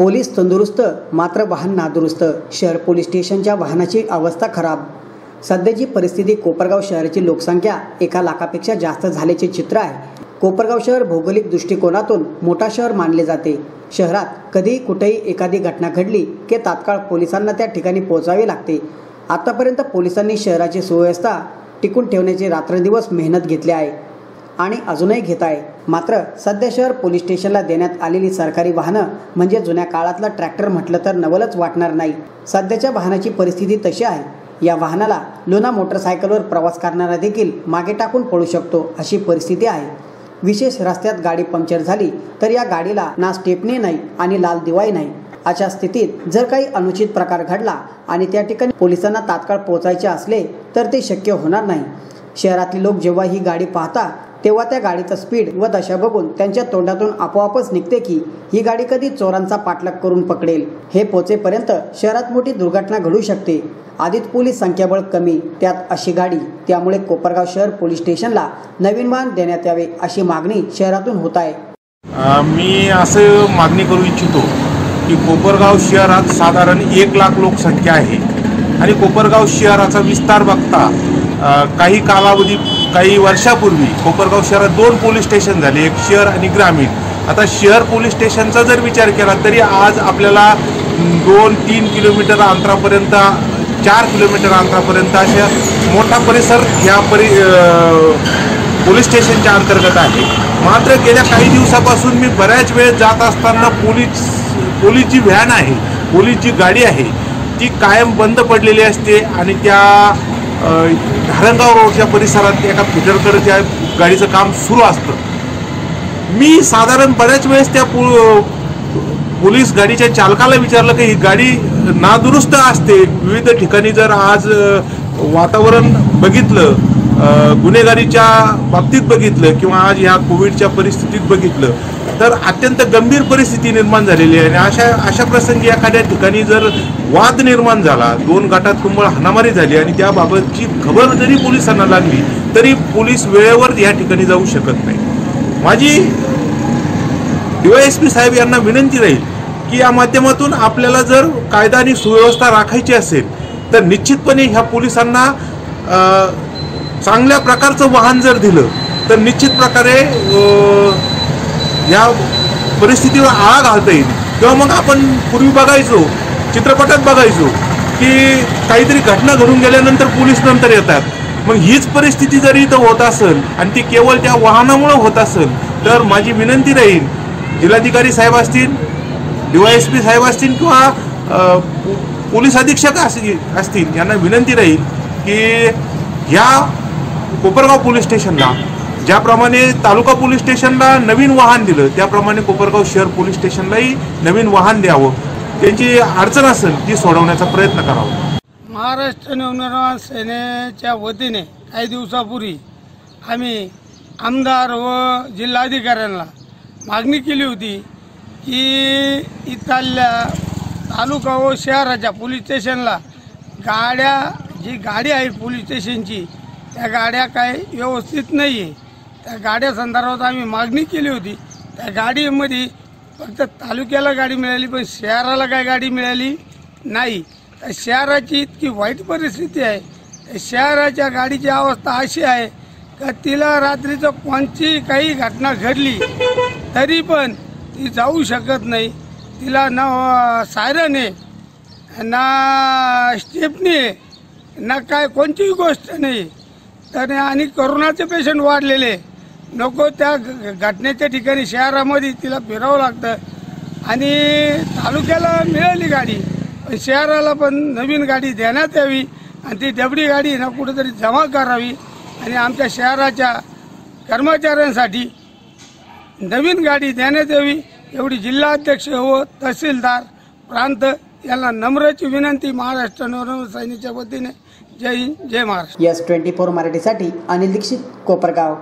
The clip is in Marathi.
पोलीस तंदुरुस्त मात्र वाहन नादुरुस्त. शहर पोलीस स्टेशनच्या वाहनाची अवस्था खराब. सध्याची परिस्थिती कोपरगाव शहराची लोकसंख्या एका लाखापेक्षा जास्त झाल्याचे चित्र आहे. कोपरगाव शहर भौगोलिक दृष्टिकोनातून मोठा शहर मानले जाते. शहरात कधीही कुठेही एखादी घटना घडली की तात्काळ पोलिसांना त्या ठिकाणी पोहोचावे लागते. आतापर्यंत पोलिसांनी शहराची सुव्यवस्था टिकून ठेवण्याची रात्रंदिवस मेहनत घेतली आहे. आणि अजूनही घेत आहे मात्र सध्या शहर पोलीस स्टेशनला देण्यात आलेली सरकारी वाहनं म्हणजे जुन्या काळातलं ट्रॅक्टर म्हटलं तर नवलच वाटणार नाही. सध्याच्या वाहनाची परिस्थिती तशी आहे. या वाहनाला लुना मोटरसायकलवर प्रवास करणारा देखील मागे टाकून पडू शकतो अशी परिस्थिती आहे. विशेष रस्त्यात गाडी पंक्चर झाली तर या गाडीला ना स्टेपनी नाही आणि लाल दिवाई नाही. अशा स्थितीत जर काही अनुचित प्रकार घडला आणि त्या ठिकाणी पोलिसांना तात्काळ पोहोचायचे असले तर ते शक्य होणार नाही. शहरातले लोक जेव्हा ही गाडी पाहतात तेव्हा त्या गाडीचं स्पीड व दशा बघून त्यांच्या तोंडातून आपोआपच निघते की ही गाडी कधी चोरांचा पाठलाग करून पकडेल. हे पोचेपर्यंत शहरात मोठी दुर्घटना घडू शकते. आधीच पोलीस संख्याबळ कमी त्यात अशी गाडी त्यामुळे कोपरगाव शहर पोलीस स्टेशनला नवीन वाहन देण्यात यावे अशी मागणी शहरातून होत आहे. मी असं मागणी करू इच्छितो की कोपरगाव शहरात साधारण एक लाख लोकसंख्या आहे. आणि कोपरगाव शहराचा विस्तार बघता काही कालावधी काही वर्षापूर्वी कोपरगाव शहरात दोन पोलीस स्टेशन झाले एक शहर आणि ग्रामीण. आता शहर पोलीस स्टेशनचा जर विचार केला तरी आज आपल्याला दोन तीन किलोमीटर अंतरापर्यंत चार किलोमीटर अंतरापर्यंत अशा मोठा परिसर या परि पोलीस स्टेशनच्या अंतर्गत आहे. मात्र गेल्या काही दिवसापासून मी बऱ्याच वेळ जात असताना पोलीस पोलीस जी व्हॅन आहे पोलीस जी गाडी आहे ती कायम बंद पडलेली असते आणि त्या अ, रोडच्या परिसरात एका फिटरकडे त्या गाडीचं काम सुरू असतं. मी साधारण बऱ्याच वेळेस त्या पो पोलीस गाडीच्या चालकाला विचारलं की ही गाडी नादुरुस्त असते. विविध ठिकाणी जर आज वातावरण बघितलं गुन्हेगारीच्या बाबतीत बघितलं किंवा आज ह्या कोविडच्या परिस्थितीत बघितलं तर अत्यंत गंभीर परिस्थिती निर्माण झालेली आहे. आणि अशा अशा प्रसंगी एखाद्या ठिकाणी जर वाद निर्माण झाला दोन गटात कुंबळ हाणामारी झाली आणि त्याबाबतची खबर जरी पोलिसांना लागली तरी पोलीस वेळेवर या ठिकाणी जाऊ शकत नाही. माझी डीवायएसपी साहेब यांना विनंती राहील की या माध्यमातून आपल्याला जर कायदा आणि सुव्यवस्था राखायची असेल तर निश्चितपणे ह्या पोलिसांना चांगल्या प्रकारचं वाहन जर दिलं तर निश्चित प्रकारे या परिस्थितीवर आळा घालता येईल. किंवा मग आपण पूर्वी बघायचो चित्रपटात बघायचो की काहीतरी घटना घडून गेल्यानंतर पोलीस नंतर येतात. मग हीच परिस्थिती जरी इथं होत असेल आणि ती केवळ त्या वाहनामुळं होत असेल तर माझी विनंती राहील जिल्हाधिकारी साहेब असतील डीवायएसपी साहेब असतील किंवा पोलीस अधीक्षक असतील यांना विनंती राहील की ह्या कोपरगाव पोलीस स्टेशनला ज्याप्रमाणे तालुका पोलीस स्टेशनला नवीन वाहन दिलं त्याप्रमाणे कोपरगाव शहर पोलीस स्टेशनलाही नवीन वाहन द्यावं. त्यांची अडचण असेल ती सोडवण्याचा प्रयत्न करावा. महाराष्ट्र नवनिर्माण सेनेच्या वतीने काही दिवसापूर्वी आम्ही आमदार व जिल्हाधिकाऱ्यांना मागणी केली होती की इथल्या तालुका व शहराच्या पोलीस स्टेशनला गाड्या जी गाडी आहे पोलीस स्टेशनची त्या गाड्या काय व्यवस्थित नाही आहे त्या गाड्या संदर्भात आम्ही मागणी केली होती. त्या गाडीमध्ये फक्त तालुक्याला गाडी मिळाली पण शहराला काय गाडी मिळाली नाही. तर शहराची इतकी वाईट परिस्थिती आहे. त्या शहराच्या गाडीची अवस्था अशी आहे का तिला रात्रीचं कोणची काही घटना घडली तरी पण ती जाऊ शकत नाही. तिला ना सायरन आहे ना स्टेपनी आहे ना काय कोणतीही गोष्ट नाही. तर आणि करोनाचे पेशंट वाढलेले नको त्या घ- घटनेच्या ठिकाणी शहरामध्ये तिला फिरावं लागतं. आणि तालुक्याला मिळाली गाडी पण शहराला पण नवीन गाडी देण्यात यावी आणि ती डबडी गाडी ना कुठेतरी जमा करावी आणि आमच्या शहराच्या कर्मचाऱ्यांसाठी नवीन गाडी देण्यात यावी एवढी जिल्हाध्यक्ष व तहसीलदार प्रांत यांना नम्रची विनंती महाराष्ट्र नवरंग सेनेच्या वतीने. जय हिंद जय महाराष्ट्र. यस ट्वेंटी फोर मराठीसाठी अनिल दीक्षित कोपरगाव.